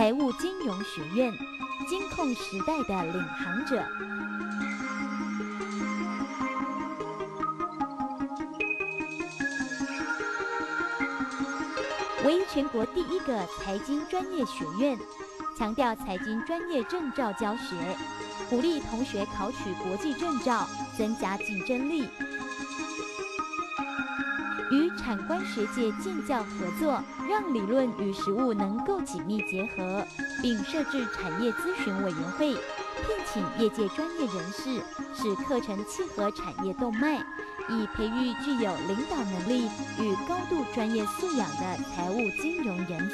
财务金融学院，金控时代的领航者。为全国第一个财经专业学院，强调财经专业证照教学，鼓励同学考取国际证照，增加竞争力。与产官学界建教合作，让理论与实务能够紧密结合，并设置产业咨询委员会，聘请业界专业人士，使课程契合产业动脉，以培育具有领导能力与高度专业素养的财务金融人。